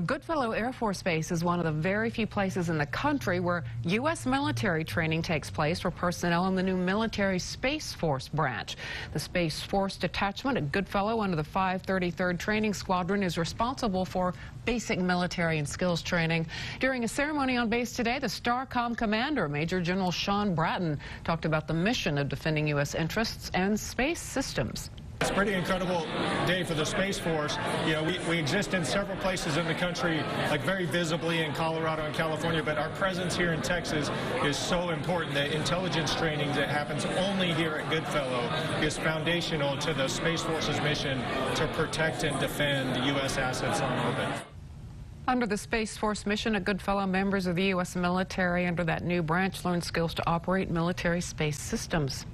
Goodfellow Air Force Base is one of the very few places in the country where U.S. military training takes place for personnel in the new Military Space Force branch. The Space Force Detachment at Goodfellow under the 533rd Training Squadron is responsible for basic military and skills training. During a ceremony on base today, the STARCOM commander, Major General Shawn Bratton, talked about the mission of defending U.S. interests and space systems. It's a pretty incredible day for the Space Force. You know, we, we exist in several places in the country, like very visibly in Colorado and California, but our presence here in Texas is so important. The intelligence training that happens only here at Goodfellow is foundational to the Space Force's mission to protect and defend U.S. assets on orbit. Under the Space Force mission at Goodfellow, members of the U.S. military under that new branch learn skills to operate military space systems.